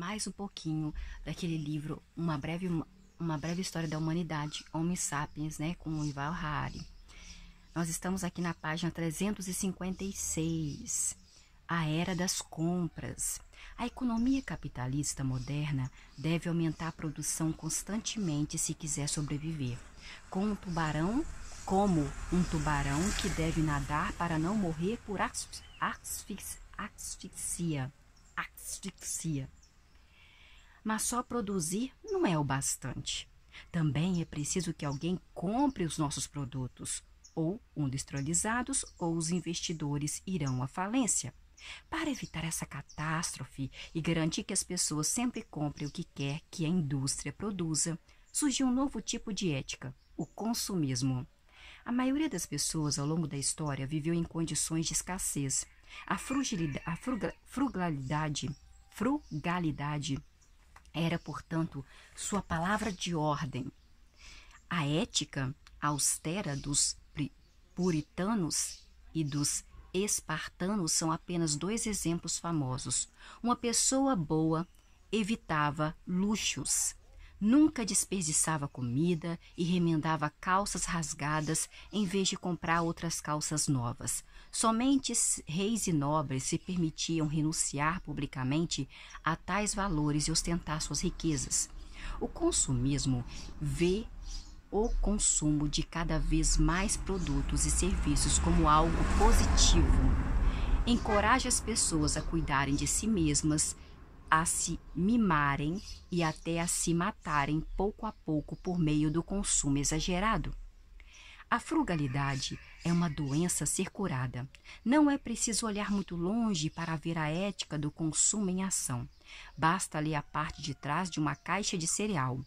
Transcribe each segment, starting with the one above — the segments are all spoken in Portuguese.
mais um pouquinho daquele livro Uma Breve, uma breve História da Humanidade, Homo Sapiens, né, com o Ival Harari. Nós estamos aqui na página 356, a Era das Compras. A economia capitalista moderna deve aumentar a produção constantemente se quiser sobreviver. Com um tubarão, como um tubarão que deve nadar para não morrer por asfixia. Asfixia. Mas só produzir não é o bastante. Também é preciso que alguém compre os nossos produtos, ou industrializados, ou os investidores irão à falência. Para evitar essa catástrofe e garantir que as pessoas sempre comprem o que quer que a indústria produza, surgiu um novo tipo de ética, o consumismo. A maioria das pessoas ao longo da história viveu em condições de escassez. A, a frugalidade, frugalidade era, portanto, sua palavra de ordem. A ética austera dos puritanos e dos espartanos são apenas dois exemplos famosos. Uma pessoa boa evitava luxos, nunca desperdiçava comida e remendava calças rasgadas em vez de comprar outras calças novas. Somente reis e nobres se permitiam renunciar publicamente a tais valores e ostentar suas riquezas. O consumismo vê o consumo de cada vez mais produtos e serviços como algo positivo. Encoraja as pessoas a cuidarem de si mesmas, a se mimarem e até a se matarem pouco a pouco por meio do consumo exagerado. A frugalidade é uma doença a ser curada. Não é preciso olhar muito longe para ver a ética do consumo em ação. Basta ler a parte de trás de uma caixa de cereal.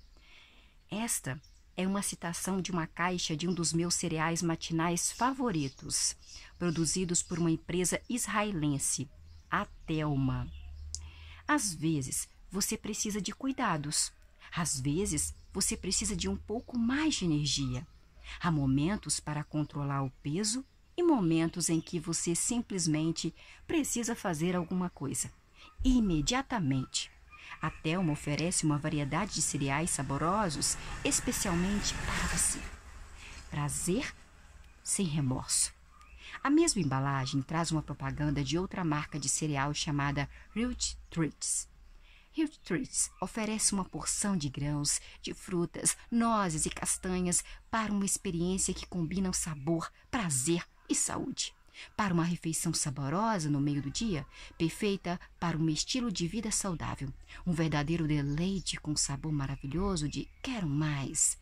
Esta é uma citação de uma caixa de um dos meus cereais matinais favoritos, produzidos por uma empresa israelense, a Telma. Às vezes, você precisa de cuidados. Às vezes, você precisa de um pouco mais de energia. Há momentos para controlar o peso e momentos em que você simplesmente precisa fazer alguma coisa. Imediatamente. A Thelma oferece uma variedade de cereais saborosos especialmente para você. Prazer sem remorso. A mesma embalagem traz uma propaganda de outra marca de cereal chamada Root Treats. Root Treats oferece uma porção de grãos, de frutas, nozes e castanhas para uma experiência que combina o sabor, prazer e saúde para uma refeição saborosa no meio do dia, perfeita para um estilo de vida saudável, um verdadeiro deleite com sabor maravilhoso de quero mais.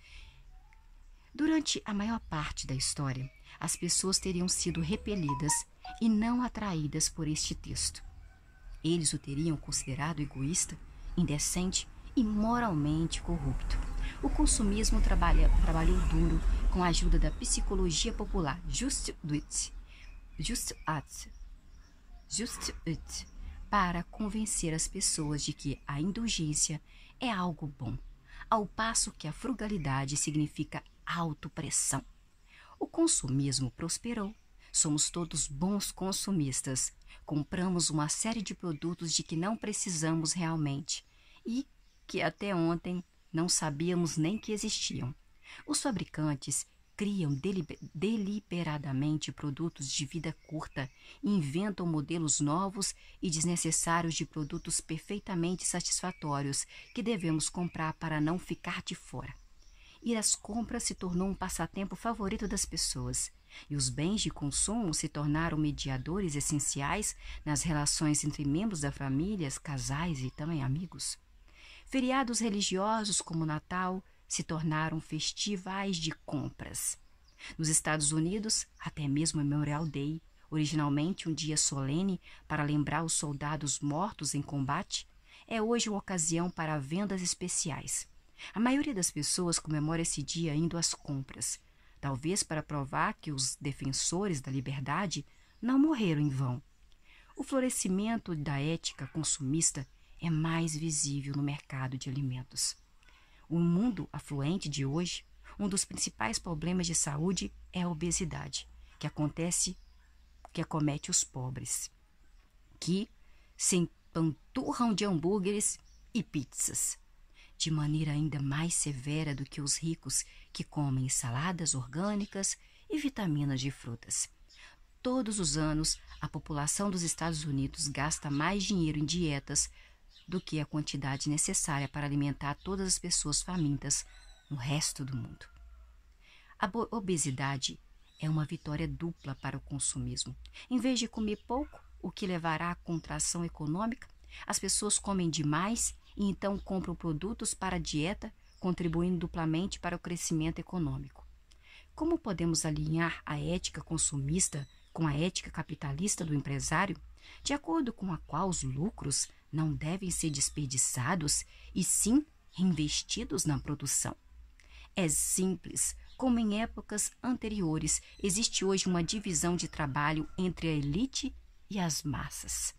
Durante a maior parte da história, as pessoas teriam sido repelidas e não atraídas por este texto. Eles o teriam considerado egoísta, indecente e moralmente corrupto. O consumismo trabalha, trabalhou duro com a ajuda da psicologia popular Just It just just it, para convencer as pessoas de que a indulgência é algo bom, ao passo que a frugalidade significa autopressão. O consumismo prosperou. Somos todos bons consumistas. Compramos uma série de produtos de que não precisamos realmente e que até ontem não sabíamos nem que existiam. Os fabricantes criam deliberadamente produtos de vida curta, inventam modelos novos e desnecessários de produtos perfeitamente satisfatórios que devemos comprar para não ficar de fora. Ir às compras se tornou um passatempo favorito das pessoas, e os bens de consumo se tornaram mediadores essenciais nas relações entre membros da família, casais e também amigos. Feriados religiosos como Natal, se tornaram festivais de compras. Nos Estados Unidos, até mesmo o Memorial Day, originalmente um dia solene para lembrar os soldados mortos em combate, é hoje uma ocasião para vendas especiais. A maioria das pessoas comemora esse dia indo às compras, talvez para provar que os defensores da liberdade não morreram em vão. O florescimento da ética consumista é mais visível no mercado de alimentos. O mundo afluente de hoje, um dos principais problemas de saúde é a obesidade, que acontece, que acomete os pobres, que se empanturram de hambúrgueres e pizzas, de maneira ainda mais severa do que os ricos que comem saladas orgânicas e vitaminas de frutas. Todos os anos, a população dos Estados Unidos gasta mais dinheiro em dietas do que a quantidade necessária para alimentar todas as pessoas famintas no resto do mundo. A obesidade é uma vitória dupla para o consumismo. Em vez de comer pouco, o que levará à contração econômica, as pessoas comem demais e então compram produtos para a dieta, contribuindo duplamente para o crescimento econômico. Como podemos alinhar a ética consumista com a ética capitalista do empresário, de acordo com a qual os lucros não devem ser desperdiçados e sim reinvestidos na produção? É simples, como em épocas anteriores, existe hoje uma divisão de trabalho entre a elite e as massas.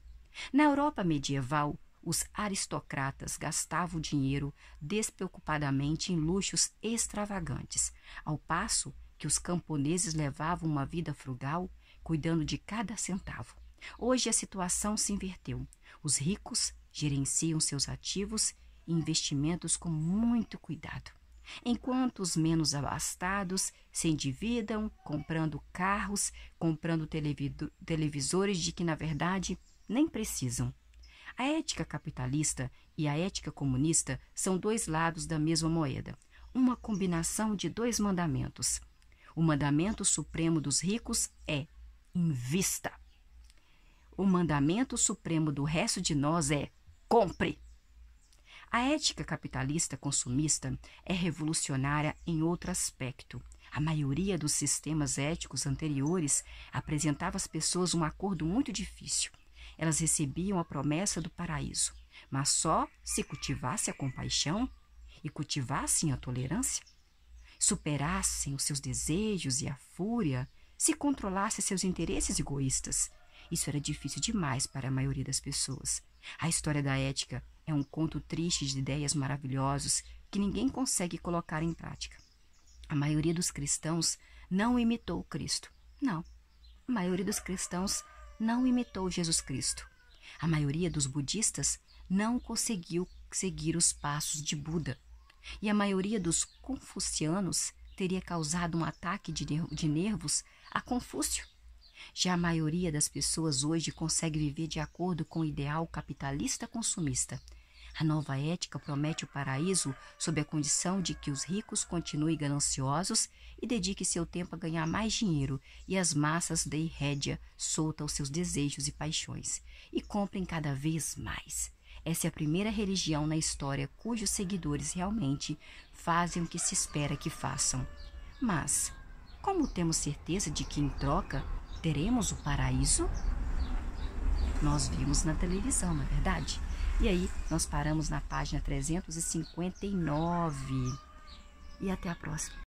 Na Europa medieval, os aristocratas gastavam dinheiro despreocupadamente em luxos extravagantes, ao passo que os camponeses levavam uma vida frugal, cuidando de cada centavo. Hoje a situação se inverteu. Os ricos gerenciam seus ativos e investimentos com muito cuidado, enquanto os menos abastados se endividam comprando carros, comprando televisores de que, na verdade, nem precisam. A ética capitalista e a ética comunista são dois lados da mesma moeda, uma combinação de dois mandamentos. O mandamento supremo dos ricos é invista. O mandamento supremo do resto de nós é compre. A ética capitalista consumista é revolucionária em outro aspecto. A maioria dos sistemas éticos anteriores apresentava às pessoas um acordo muito difícil. Elas recebiam a promessa do paraíso, mas só se cultivasse a compaixão e cultivassem a tolerância, superassem os seus desejos e a fúria, se controlassem seus interesses egoístas. Isso era difícil demais para a maioria das pessoas. A história da ética é um conto triste de ideias maravilhosas que ninguém consegue colocar em prática. A maioria dos cristãos não imitou Cristo. Não. A maioria dos cristãos não imitou Jesus Cristo. A maioria dos budistas não conseguiu seguir os passos de Buda. E a maioria dos confucianos teria causado um ataque de, nervos a Confúcio. Já a maioria das pessoas hoje consegue viver de acordo com o ideal capitalista consumista a nova ética promete o paraíso sob a condição de que os ricos continuem gananciosos e dediquem seu tempo a ganhar mais dinheiro e as massas deem rédea solta aos seus desejos e paixões e comprem cada vez mais. Essa é a primeira religião na história cujos seguidores realmente fazem o que se espera que façam. Mas, como temos certeza de que em troca teremos o paraíso? Nós vimos na televisão, não é verdade? E aí, nós paramos na página 359. E até a próxima.